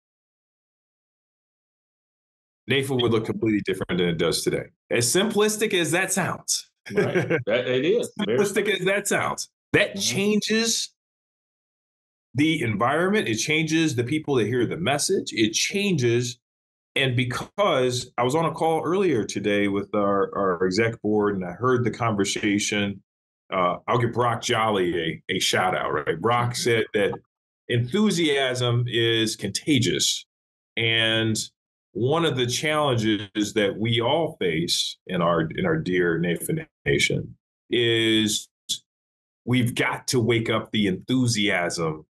NAIFA would look completely different than it does today. As simplistic as that sounds. Right. That, it is. simplistic as that sounds. That mm-hmm. changes the environment. It changes the people that hear the message. It changes. And because I was on a call earlier today with our, our exec board and I heard the conversation, uh, I'll give Brock Jolly a, a shout out, right? Brock mm-hmm. said that enthusiasm is contagious. And one of the challenges that we all face in our in our dear NAIFA nation is we've got to wake up the enthusiasm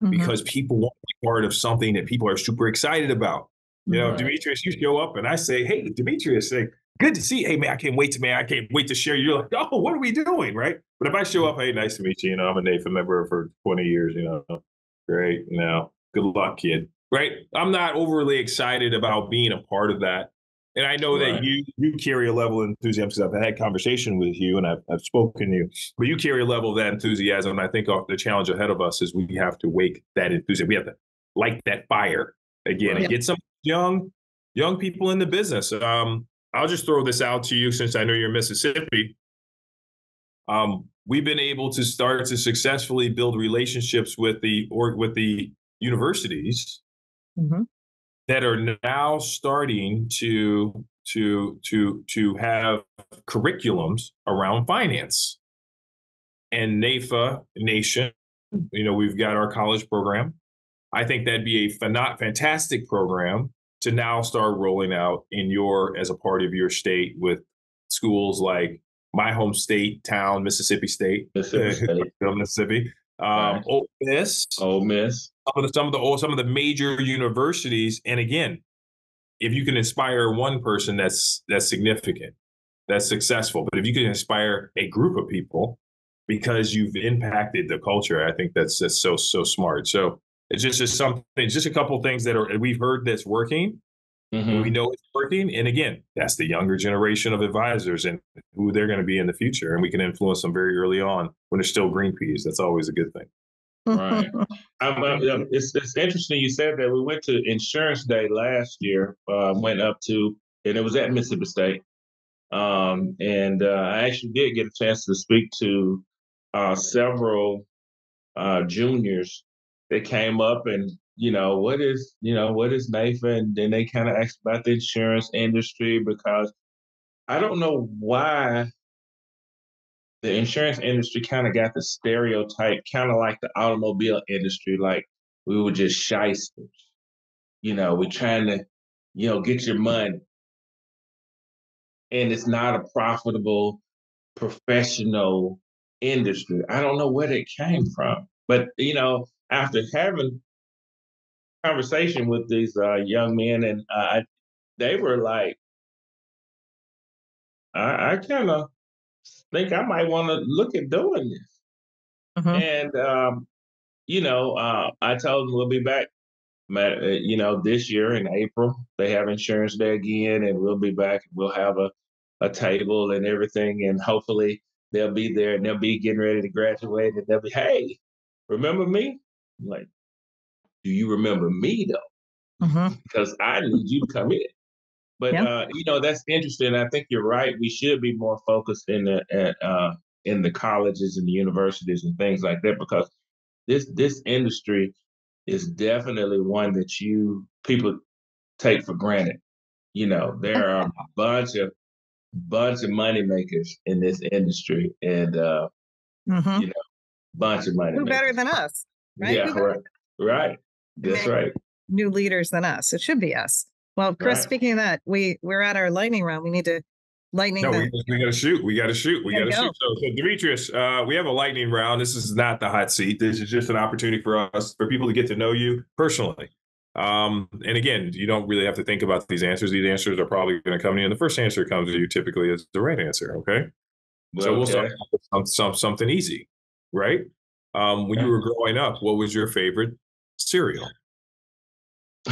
mm-hmm. because people want to be part of something that people are super excited about. You know, right. Demetrius, you show up and I say, "Hey, Demetrius, say, good to see. You. Hey, man, I can't wait to man, I can't wait to share. You're like, oh, what are we doing, right? But if I show up, hey, nice to meet you. You know, I'm a NAIFA member for 20 years. You know, great. You know, good luck, kid right? I'm not overly excited about being a part of that. And I know right. that you you carry a level of enthusiasm because I've had conversation with you and I've, I've spoken to you, but you carry a level of that enthusiasm. And I think the challenge ahead of us is we have to wake that enthusiasm. We have to light that fire again right. and get some young young people in the business. Um, I'll just throw this out to you since I know you're Mississippi. Um, we've been able to start to successfully build relationships with the or with the universities mm-hmm. that are now starting to to to to have curriculums around finance. And NAIFA Nation, you know, we've got our college program. I think that'd be a fantastic program to now start rolling out in your as a part of your state with schools like my home state town, Mississippi State, Mississippi, State. Mississippi. Um, right. Ole Miss, Ole Miss, some of the some of the some of the major universities, and again, if you can inspire one person, that's that's significant, that's successful. But if you can inspire a group of people because you've impacted the culture, I think that's just so so smart. So it's just just something, just a couple things that are we've heard that's working. Mm-hmm. We know it's working, and again, that's the younger generation of advisors and who they're going to be in the future, and we can influence them very early on when they're still green peas. That's always a good thing. right. Um, um, it's, it's interesting you said that. We went to Insurance Day last year. Uh, went up to, and it was at Mississippi State. Um, and uh, I actually did get a chance to speak to uh, several uh, juniors that came up and you know what is you know what is NAIFA, and then they kind of asked about the insurance industry because I don't know why the insurance industry kind of got the stereotype, kind of like the automobile industry, like we were just shysters. You know, we're trying to, you know, get your money. And it's not a profitable, professional industry. I don't know where it came from. But, you know, after having conversation with these uh, young men, and uh, they were like, I, I kind of think I might want to look at doing this. Mm-hmm. And um, you know, uh, I told them we'll be back. Uh, you know, this year in April they have insurance day again, and we'll be back. We'll have a a table and everything, and hopefully they'll be there and they'll be getting ready to graduate, and they'll be, hey, remember me? I'm like, do you remember me though? Mm-hmm. Because I need you to come in. But yeah. uh, you know, that's interesting. I think you're right. We should be more focused in the at, uh, in the colleges and the universities and things like that because this this industry is definitely one that you people take for granted. You know, there are a bunch of bunch of money makers in this industry, and uh, mm-hmm. you know, bunch of money. Who better than us, right? Yeah, right, right. That's right. New leaders than us. It should be us. Well, Chris, right. speaking of that, we we're at our lightning round. We need to lightning. No, the... we, we got to shoot. We got to shoot. We got to go. shoot. So, so Demetrius, uh, we have a lightning round. This is not the hot seat. This is just an opportunity for us, for people to get to know you personally. Um, and again, you don't really have to think about these answers. These answers are probably going to come to you, and the first answer comes to you typically is the right answer. Okay. Well, so we'll start with some, some, something easy, right? Um, when you were growing up, what was your favorite cereal?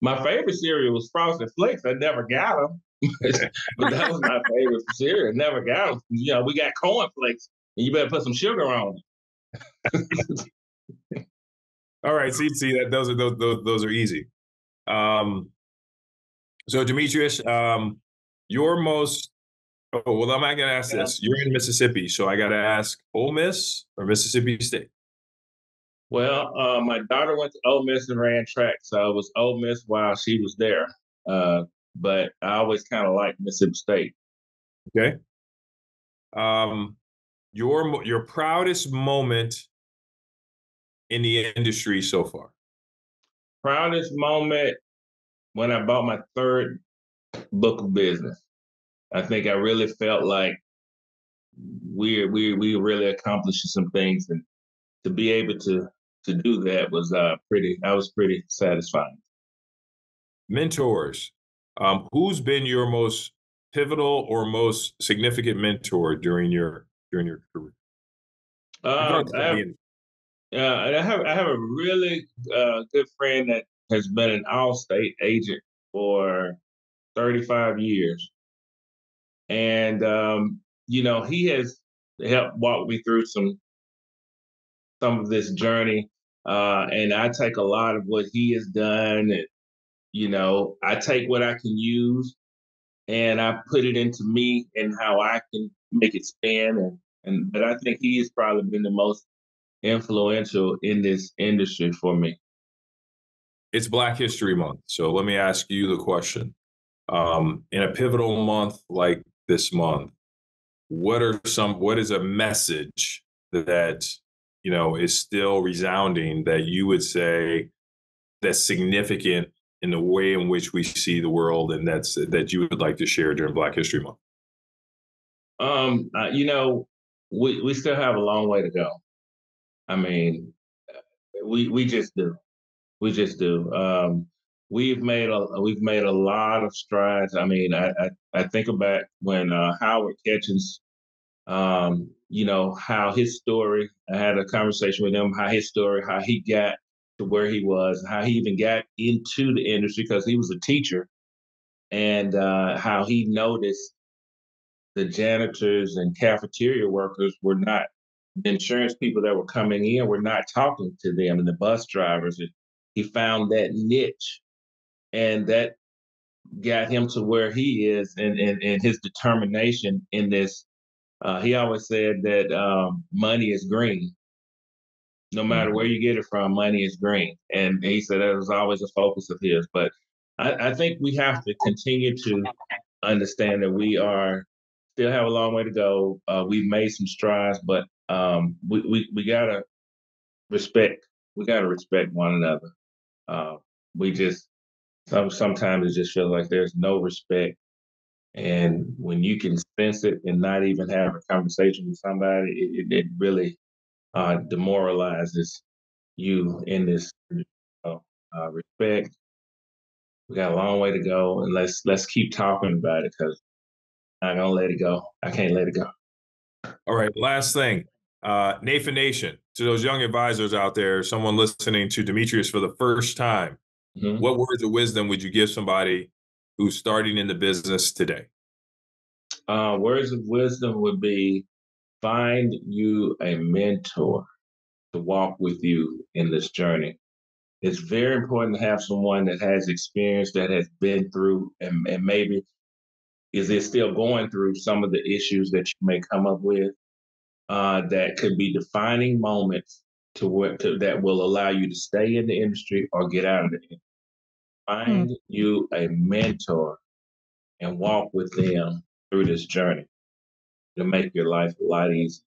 my favorite cereal was Frosted Flakes. I never got them, but that was my favorite cereal. Never got them. You know, we got corn flakes, and you better put some sugar on it. All right, see, see that those are those those, those are easy. Um, so Demetrius, um, your most oh well, I'm not gonna ask this. You're in Mississippi, so I got to ask: Ole Miss or Mississippi State? Well, uh, my daughter went to Ole Miss and ran track, so it was Ole Miss while she was there. Uh, but I always kind of liked Mississippi State. Okay. Um, your your proudest moment in the industry so far? Proudest moment when I bought my third book of business. I think I really felt like we we we really accomplished some things, and to be able to to do that was uh, pretty. I was pretty satisfying. Mentors. Um, who's been your most pivotal or most significant mentor during your during your career? Uh, I, have, uh, I have I have a really uh, good friend that has been an Allstate agent for 35 years, and um, you know he has helped walk me through some some of this journey uh, and I take a lot of what he has done. And, you know, I take what I can use and I put it into me and how I can make it stand. And, and but I think he has probably been the most influential in this industry for me. It's Black History Month. So let me ask you the question. Um, in a pivotal month like this month, what are some what is a message that you know, is still resounding that you would say that's significant in the way in which we see the world, and that's that you would like to share during Black History Month? Um, uh, you know, we we still have a long way to go. I mean, we we just do, we just do. Um, we've made a we've made a lot of strides. I mean, I I, I think about when uh, Howard Catchings, um, you know, how his story. I had a conversation with him, how his story, how he got to where he was, how he even got into the industry because he was a teacher, and uh, how he noticed the janitors and cafeteria workers were not the insurance people that were coming in were not talking to them and the bus drivers. He found that niche and that got him to where he is and, and, and his determination in this. Uh, he always said that um, money is green. No matter where you get it from, money is green. And he said that was always a focus of his. But I, I think we have to continue to understand that we are still have a long way to go. Uh, we've made some strides, but um, we, we, we gotta respect. We gotta respect one another. Uh, we just some sometimes it just feels like there's no respect, and when you can it and not even have a conversation with somebody, it, it, really uh, demoralizes you in this uh, respect. We got a long way to go, and let's let's keep talking about it because I'm gonna let it go. I can't let it go. All right. Last thing, uh, NAIFA Nation. To those young advisors out there, someone listening to Demetrius for the first time, mm-hmm. what words of wisdom would you give somebody who's starting in the business today? Uh, words of wisdom would be find you a mentor to walk with you in this journey. It's very important to have someone that has experience, that has been through, and, and maybe is it still going through some of the issues that you may come up with uh, that could be defining moments to what to, that will allow you to stay in the industry or get out of it. Find mm. you a mentor and walk with them through this journey to make your life a lot easier.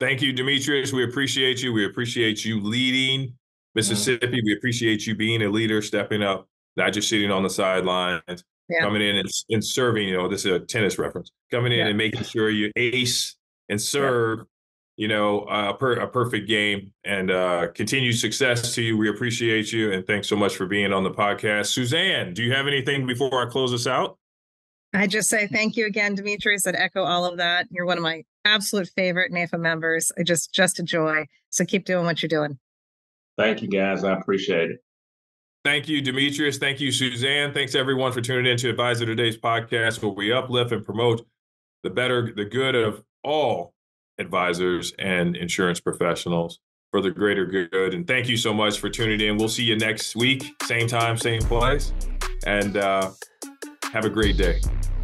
Thank you, Demetrius. We appreciate you. We appreciate you leading Mississippi. Mm. We appreciate you being a leader, stepping up, not just sitting on the sidelines yeah. coming in and, and serving. You know, this is a tennis reference. Coming in yeah. and making sure you ace and serve. Yeah. You know, uh, a, per, a perfect game and uh, continued success to you. We appreciate you and thanks so much for being on the podcast. Suzanne, do you have anything before I close this out? I just say thank you again, Demetrius. I'd echo all of that. You're one of my absolute favorite NAIFA members. I just just a joy. So keep doing what you're doing. Thank you, guys. I appreciate it. Thank you, Demetrius. Thank you, Suzanne. Thanks everyone for tuning in to Advisor Today's podcast, where we uplift and promote the better, the good of all advisors and insurance professionals for the greater good. And thank you so much for tuning in. We'll see you next week, same time, same place. And uh, have a great day.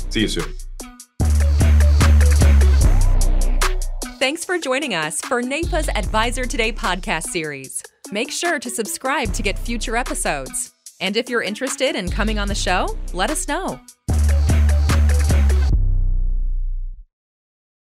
See you soon. Thanks for joining us for NAIFA's Advisor Today podcast series. Make sure to subscribe to get future episodes. And if you're interested in coming on the show, let us know.